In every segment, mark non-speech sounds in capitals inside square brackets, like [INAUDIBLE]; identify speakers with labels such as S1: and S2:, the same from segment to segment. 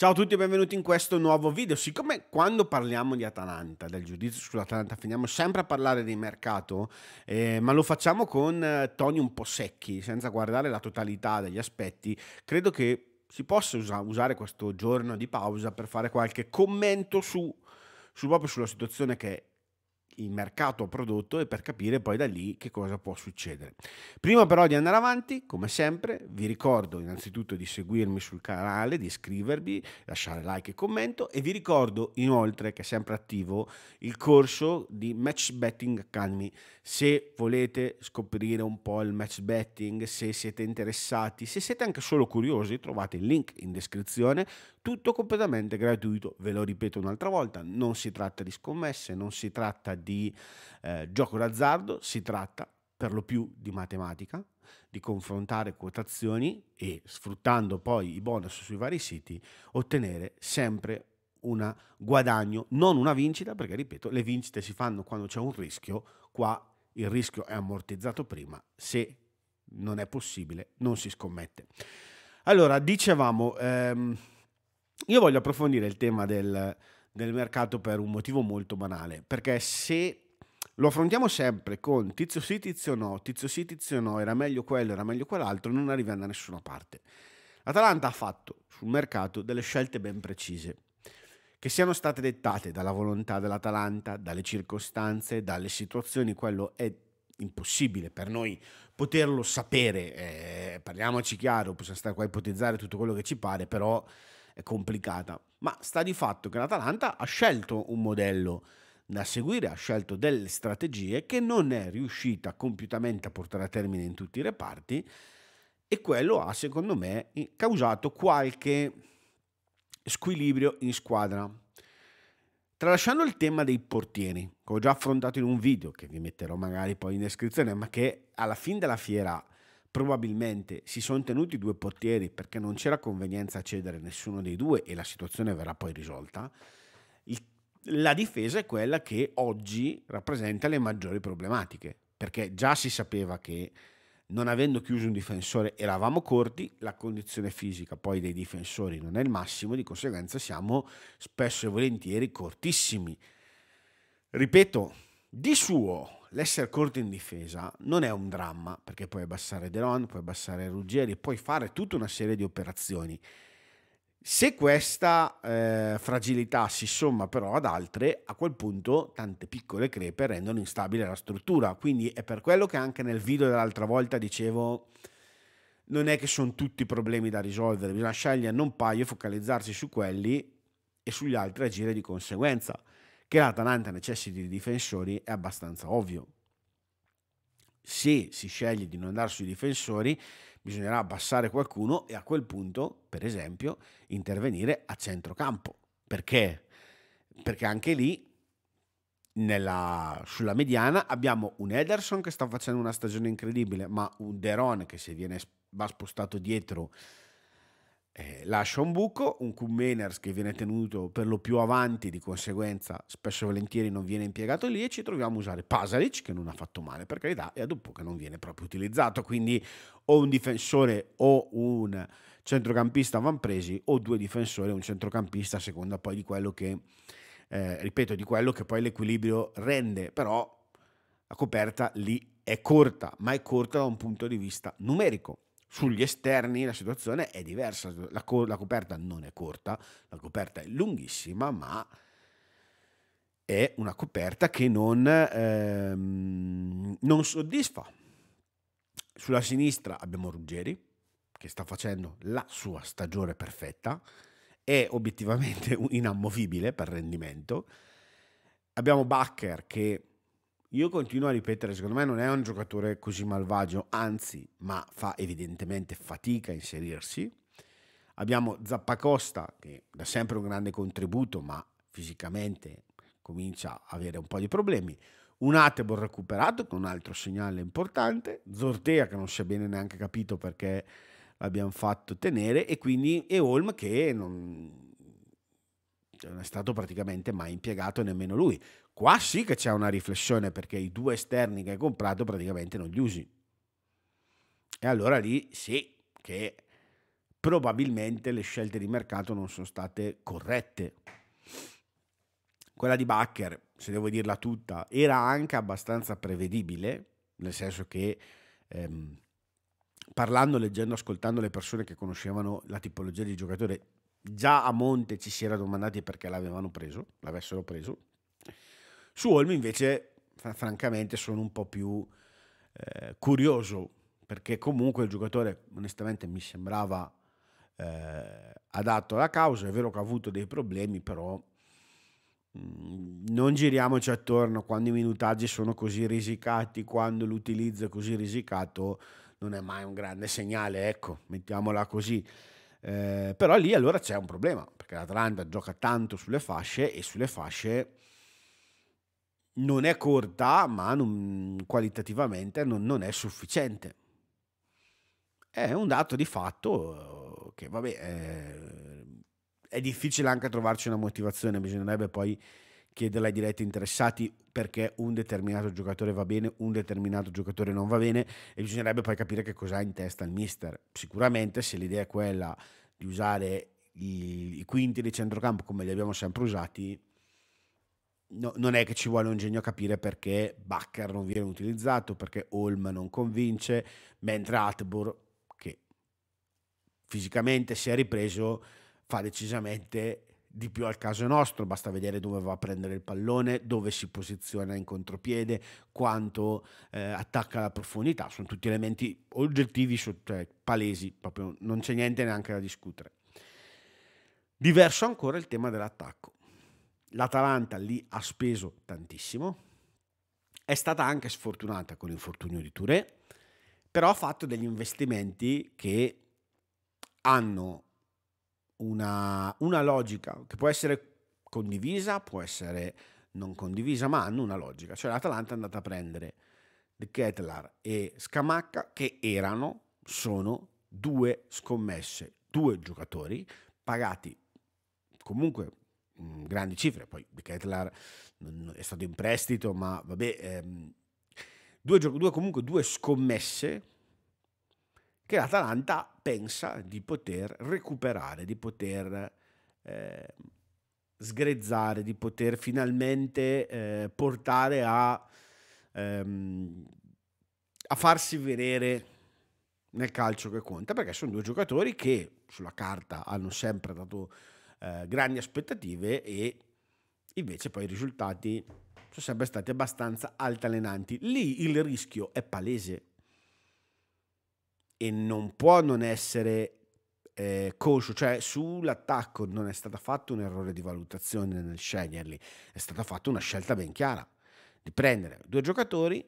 S1: Ciao a tutti e benvenuti in questo nuovo video. Siccome quando parliamo di Atalanta, del giudizio sull'Atalanta, finiamo sempre a parlare di mercato, eh, ma lo facciamo con eh, toni un po' secchi, senza guardare la totalità degli aspetti, credo che si possa usa- usare questo giorno di pausa per fare qualche commento su, su proprio sulla situazione che il mercato prodotto e per capire poi da lì che cosa può succedere. Prima però di andare avanti, come sempre, vi ricordo innanzitutto di seguirmi sul canale, di iscrivervi, lasciare like e commento e vi ricordo inoltre che è sempre attivo il corso di Match Betting Academy. Se volete scoprire un po' il match betting, se siete interessati, se siete anche solo curiosi, trovate il link in descrizione, tutto completamente gratuito. Ve lo ripeto un'altra volta, non si tratta di scommesse, non si tratta di eh, gioco d'azzardo, si tratta per lo più di matematica, di confrontare quotazioni e sfruttando poi i bonus sui vari siti ottenere sempre un guadagno, non una vincita, perché ripeto, le vincite si fanno quando c'è un rischio, qua il rischio è ammortizzato prima, se non è possibile non si scommette. Allora, dicevamo, ehm, io voglio approfondire il tema del, del mercato per un motivo molto banale, perché se lo affrontiamo sempre con tizio sì, tizio no, tizio sì, tizio no, era meglio quello, era meglio quell'altro, non arriviamo da nessuna parte. L'Atalanta ha fatto sul mercato delle scelte ben precise, che siano state dettate dalla volontà dell'Atalanta, dalle circostanze, dalle situazioni, quello è impossibile per noi poterlo sapere, eh, parliamoci chiaro, possiamo stare qua a ipotizzare tutto quello che ci pare, però complicata, ma sta di fatto che l'Atalanta ha scelto un modello da seguire, ha scelto delle strategie che non è riuscita compiutamente a portare a termine in tutti i reparti e quello ha secondo me causato qualche squilibrio in squadra. Tralasciando il tema dei portieri, che ho già affrontato in un video che vi metterò magari poi in descrizione, ma che alla fine della fiera probabilmente si sono tenuti due portieri perché non c'era convenienza a cedere nessuno dei due e la situazione verrà poi risolta, il, la difesa è quella che oggi rappresenta le maggiori problematiche, perché già si sapeva che non avendo chiuso un difensore eravamo corti, la condizione fisica poi dei difensori non è il massimo, di conseguenza siamo spesso e volentieri cortissimi. Ripeto, di suo l'essere corto in difesa non è un dramma, perché puoi abbassare Deron, puoi abbassare Ruggeri, puoi fare tutta una serie di operazioni. Se questa eh, fragilità si somma però ad altre, a quel punto tante piccole crepe rendono instabile la struttura. Quindi è per quello che anche nel video dell'altra volta dicevo non è che sono tutti problemi da risolvere, bisogna scegliere un paio, focalizzarsi su quelli e sugli altri agire di conseguenza. Che l'Atalanta necessiti di difensori è abbastanza ovvio. Se si sceglie di non andare sui difensori, bisognerà abbassare qualcuno e a quel punto, per esempio, intervenire a centrocampo. Perché? Perché anche lì, nella, sulla mediana, abbiamo un Ederson che sta facendo una stagione incredibile, ma un Deron che se viene, va spostato dietro eh, lascia un buco, un Kummeners che viene tenuto per lo più avanti, di conseguenza spesso e volentieri non viene impiegato lì e ci troviamo a usare Pasalic che non ha fatto male per carità e a dopo che non viene proprio utilizzato, quindi o un difensore o un centrocampista van presi o due difensori e un centrocampista a seconda poi di quello che, eh, ripeto, di quello che poi l'equilibrio rende, però la coperta lì è corta, ma è corta da un punto di vista numerico sugli esterni la situazione è diversa, la, co- la, coperta non è corta, la coperta è lunghissima, ma è una coperta che non, ehm, non soddisfa. Sulla sinistra abbiamo Ruggeri, che sta facendo la sua stagione perfetta, è obiettivamente [LAUGHS] inamovibile per rendimento. Abbiamo Bacher che io continuo a ripetere, secondo me non è un giocatore così malvagio, anzi, ma fa evidentemente fatica a inserirsi. Abbiamo Zappacosta che dà sempre un grande contributo, ma fisicamente comincia a avere un po' di problemi. Un Atebor recuperato con un altro segnale importante, Zortea che non si è bene neanche capito perché l'abbiamo fatto tenere e quindi e Holm che non, non è stato praticamente mai impiegato nemmeno lui. Qua sì che c'è una riflessione perché i due esterni che hai comprato praticamente non li usi. E allora lì sì che probabilmente le scelte di mercato non sono state corrette. Quella di Bacher, se devo dirla tutta, era anche abbastanza prevedibile, nel senso che ehm, parlando, leggendo, ascoltando le persone che conoscevano la tipologia di giocatore, già a monte ci si era domandati perché l'avevano preso, l'avessero preso. Su Olmi invece, francamente, sono un po' più eh, curioso perché comunque il giocatore onestamente mi sembrava eh, adatto alla causa, è vero che ha avuto dei problemi, però mm, non giriamoci attorno quando i minutaggi sono così risicati, quando l'utilizzo è così risicato, non è mai un grande segnale, ecco, mettiamola così. Eh, però lì allora c'è un problema, perché l'Atalanta gioca tanto sulle fasce e sulle fasce non è corta, ma non, qualitativamente non, non, è sufficiente. È un dato di fatto che, vabbè, è, è difficile anche trovarci una motivazione, bisognerebbe poi chiederla ai diretti interessati perché un determinato giocatore va bene, un determinato giocatore non va bene e bisognerebbe poi capire che cosa ha in testa il mister. Sicuramente se l'idea è quella di usare i, i quinti di centrocampo come li abbiamo sempre usati, no, non è che ci vuole un genio a capire perché Bakker non viene utilizzato, perché Holm non convince, mentre Atbur, che fisicamente si è ripreso, fa decisamente di più al caso nostro, basta vedere dove va a prendere il pallone, dove si posiziona in contropiede, quanto eh, attacca la profondità, sono tutti elementi oggettivi, cioè palesi, proprio non c'è niente neanche da discutere. Diverso ancora il tema dell'attacco. L'Atalanta lì ha speso tantissimo, è stata anche sfortunata con l'infortunio di Touré, però ha fatto degli investimenti che hanno una, una logica che può essere condivisa, può essere non condivisa, ma hanno una logica. Cioè l'Atalanta è andata a prendere De Ketlar e Scamacca che erano, sono due scommesse, due giocatori pagati comunque mh, grandi cifre. Poi De Ketlar è stato in prestito, ma vabbè, ehm, due, due, comunque due scommesse che l'Atalanta pensa di poter recuperare, di poter eh, sgrezzare, di poter finalmente eh, portare a, ehm, a farsi vedere nel calcio che conta, perché sono due giocatori che sulla carta hanno sempre dato eh, grandi aspettative e invece poi i risultati sono sempre stati abbastanza altalenanti. Lì il rischio è palese e non può non essere eh, conscio, cioè sull'attacco non è stato fatto un errore di valutazione nel sceglierli, è stata fatta una scelta ben chiara di prendere due giocatori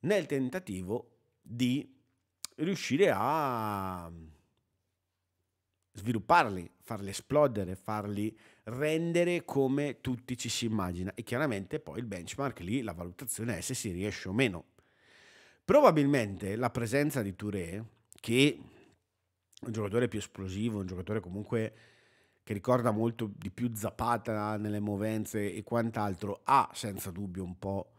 S1: nel tentativo di riuscire a svilupparli, farli esplodere, farli rendere come tutti ci si immagina e chiaramente poi il benchmark lì la valutazione è se si riesce o meno. Probabilmente la presenza di Touré che un giocatore più esplosivo, un giocatore comunque che ricorda molto di più Zapata nelle movenze e quant'altro, ha senza dubbio un po'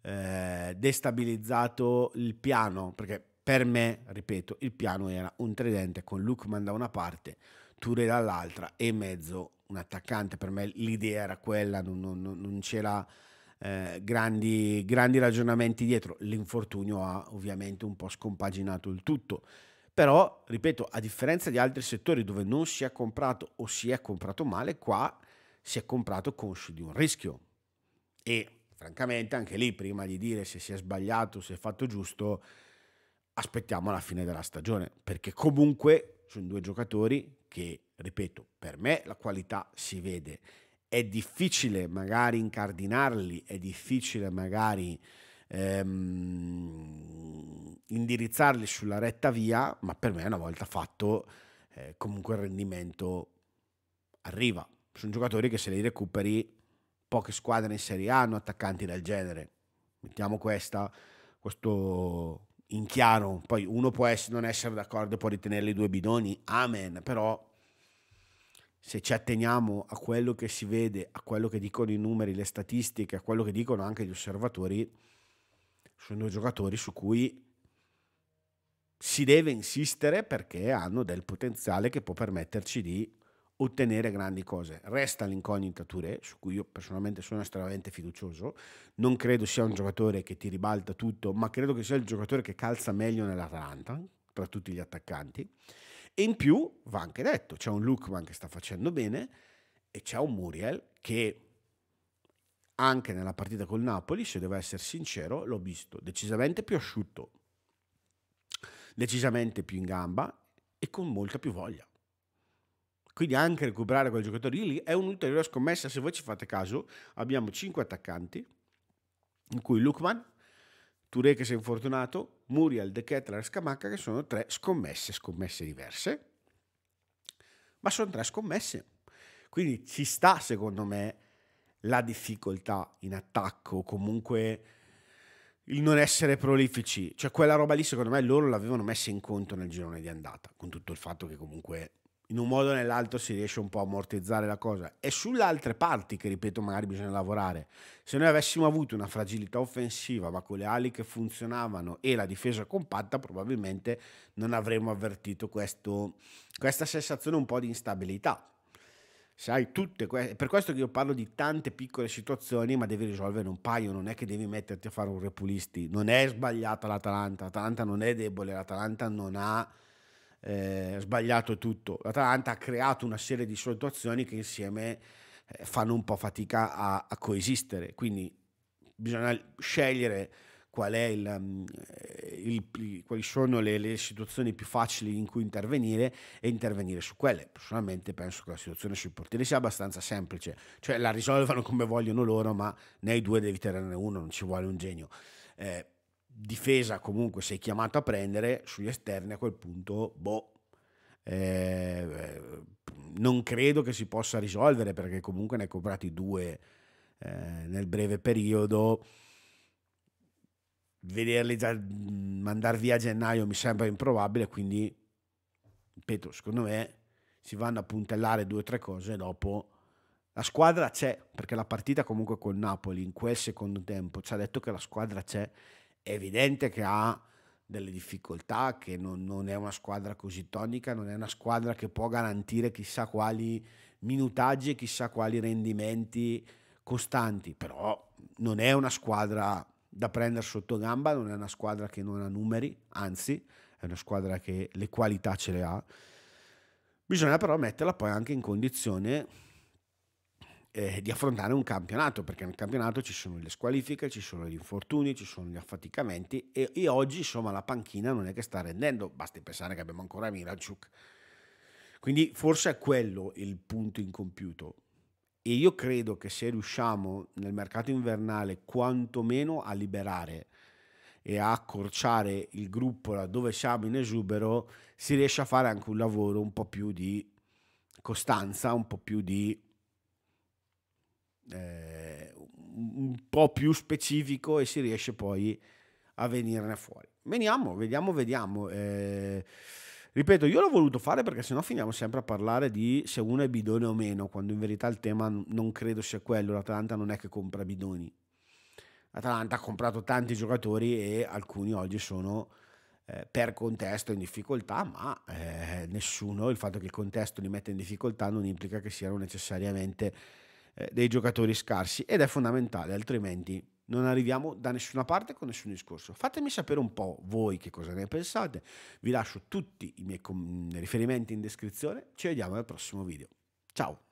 S1: eh, destabilizzato il piano, perché per me, ripeto, il piano era un tridente con Lukman da una parte, Touré dall'altra e in mezzo un attaccante. Per me l'idea era quella, non, non, non c'era eh, grandi, grandi ragionamenti dietro. L'infortunio ha ovviamente un po' scompaginato il tutto. Però, ripeto, a differenza di altri settori dove non si è comprato o si è comprato male, qua si è comprato conscio di un rischio. E francamente, anche lì, prima di dire se si è sbagliato, se è fatto giusto, aspettiamo la fine della stagione, perché comunque sono due giocatori che, ripeto, per me la qualità si vede è difficile magari incardinarli, è difficile magari ehm, indirizzarli sulla retta via, ma per me una volta fatto eh, comunque il rendimento arriva. Sono giocatori che se li recuperi poche squadre in Serie A hanno attaccanti del genere. Mettiamo questa, questo in chiaro. Poi uno può essere, non essere d'accordo, può ritenerli due bidoni, amen, però se ci atteniamo a quello che si vede, a quello che dicono i numeri, le statistiche, a quello che dicono anche gli osservatori, sono due giocatori su cui si deve insistere perché hanno del potenziale che può permetterci di ottenere grandi cose. Resta l'incognita Touré, su cui io personalmente sono estremamente fiducioso. Non credo sia un giocatore che ti ribalta tutto, ma credo che sia il giocatore che calza meglio nell'Atalanta, tra tutti gli attaccanti. E in più, va anche detto, c'è un Lukman che sta facendo bene e c'è un Muriel che anche nella partita col Napoli, se devo essere sincero, l'ho visto decisamente più asciutto, decisamente più in gamba e con molta più voglia. Quindi anche recuperare quel giocatore lì è un'ulteriore scommessa. Se voi ci fate caso, abbiamo 5 attaccanti, in cui Lukman, Touré che si è infortunato, Muriel, De Ketler e Scamacca che sono tre scommesse, scommesse diverse, ma sono tre scommesse. Quindi ci sta, secondo me, la difficoltà in attacco, comunque il non essere prolifici. Cioè quella roba lì, secondo me, loro l'avevano messa in conto nel girone di andata, con tutto il fatto che comunque in un modo o nell'altro si riesce un po' a ammortizzare la cosa. E sulle altre parti che, ripeto, magari bisogna lavorare. Se noi avessimo avuto una fragilità offensiva, ma con le ali che funzionavano e la difesa compatta, probabilmente non avremmo avvertito questo, questa sensazione un po' di instabilità. Sai, tutte que- per questo che io parlo di tante piccole situazioni, ma devi risolvere un paio, non è che devi metterti a fare un repulisti. Non è sbagliata l'Atalanta, l'Atalanta non è debole, l'Atalanta non ha eh, sbagliato tutto. L'Atalanta ha creato una serie di situazioni che insieme eh, fanno un po' fatica a, a coesistere, quindi bisogna scegliere qual è il, mm, il, il, quali sono le, le, situazioni più facili in cui intervenire e intervenire su quelle. Personalmente penso che la situazione sui portieri sia abbastanza semplice, cioè la risolvano come vogliono loro, ma nei due devi tenerne uno, non ci vuole un genio. Eh, difesa comunque sei chiamato a prendere, sugli esterni a quel punto, boh, eh, non credo che si possa risolvere perché comunque ne hai comprati due eh, nel breve periodo vederli già mandare via a gennaio mi sembra improbabile, quindi ripeto, secondo me si vanno a puntellare due o tre cose dopo la squadra c'è, perché la partita comunque col Napoli in quel secondo tempo ci ha detto che la squadra c'è, è evidente che ha delle difficoltà, che non, non, è una squadra così tonica, non è una squadra che può garantire chissà quali minutaggi e chissà quali rendimenti costanti, però non è una squadra da prendere sotto gamba, non è una squadra che non ha numeri, anzi è una squadra che le qualità ce le ha. Bisogna però metterla poi anche in condizione eh, di affrontare un campionato, perché nel campionato ci sono le squalifiche, ci sono gli infortuni, ci sono gli affaticamenti e, e oggi insomma la panchina non è che sta rendendo, basti pensare che abbiamo ancora Miracciuk. Quindi forse è quello il punto incompiuto e io credo che se riusciamo nel mercato invernale quantomeno a liberare e a accorciare il gruppo laddove siamo in esubero, si riesce a fare anche un lavoro un po' più di costanza, un po' più di eh, un po' più specifico e si riesce poi a venirne fuori. Veniamo, vediamo, vediamo. Eh, Ripeto, io l'ho voluto fare perché sennò finiamo sempre a parlare di se uno è bidone o meno, quando in verità il tema non credo sia quello. L'Atalanta non è che compra bidoni. L'Atalanta ha comprato tanti giocatori e alcuni oggi sono eh, per contesto in difficoltà, ma eh, nessuno, il fatto che il contesto li metta in difficoltà non implica che siano necessariamente eh, dei giocatori scarsi ed è fondamentale, altrimenti non arriviamo da nessuna parte con nessun discorso. Fatemi sapere un po' voi che cosa ne pensate. Vi lascio tutti i miei riferimenti in descrizione. Ci vediamo nel prossimo video. Ciao!